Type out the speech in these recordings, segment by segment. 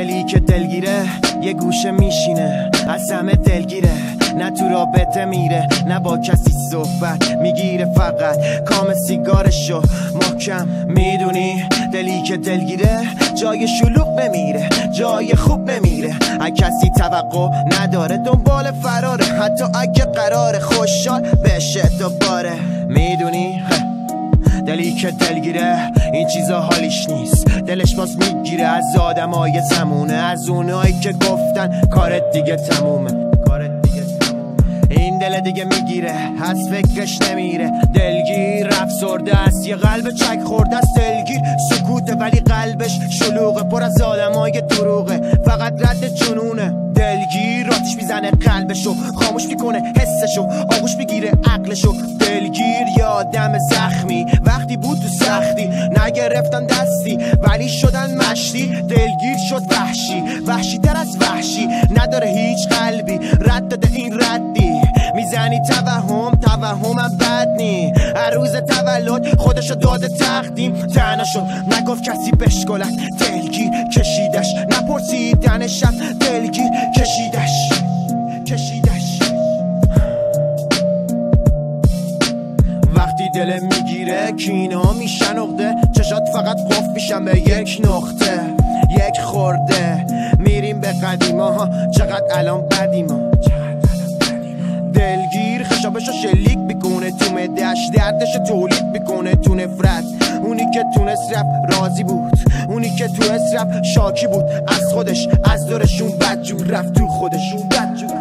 دلی که دلگیره یه گوشه میشینه از همه دلگیره. نه تو رابطه میره نه با کسی صحبت می‌گیره فقط کام سیگارشو محکم می‌دونی. دلی که دلگیره جای شلوغ نمیره جای خوب نمیره. اگه کسی توقع نداره دنبال فراره. حتی اگه قرار خوشحال بشه دوباره. می‌دونی؟ دلی که دلگیره این چیزا حالیش نیست. دلش باز می‌گیره از آدمای زمونه از اونایی که گفتن کارت دیگه تمومه. این دل دیگه می‌گیره از فکرش نمیره. دلگیر افسرده است یه قلب چک خورده است. دلگیر سکوته ولی قلبش شلوغه پر از آدمای دروغه. فقط رد جنونه. دلگیر آتیش می‌زنه قلبشو خاموش می‌کنه حسشو آغوش می‌گیره عقلشو. دلگیر آدم زخمی. وقتی بود تو سختی نگرفتن دستی ولی شدن مشتی. دلگیر شد وحشی وحشی در از وحشی. نداره هیچ قلبی رد داده این ردی. می‌زنی توهم توهمم بد نی. هر روز تولد خودشو داده تقدیم. تنها شد نگفت کسی بشکلت دلگیر کشیدش نپرسیدنشم دلگیر دل می‌گیره کینا میشن نقده چشات فقط قف میشن به یک نقطه. یک خورده. میریم به قدیما ها. چقدر الان بدیما دلگیر خشابشو شلیک می‌کنه. تو مدش دردش تولید می‌کنه. تو نفرت. اونی که تونست رفت راضی بود. اونی که تو رفت شاکی بود. از خودش از دورشون بدجور رفت تو خودشون. بدجور.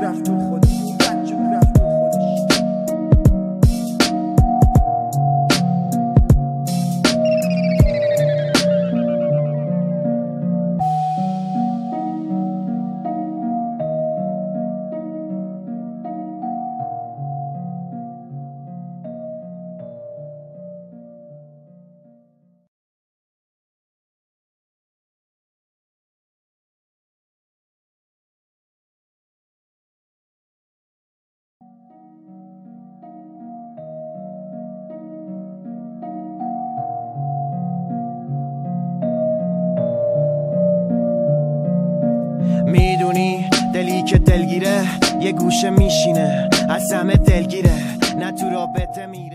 دلی که دلگیره یه گوشه میشینه از همه دلگیره. نه تو رابطه میره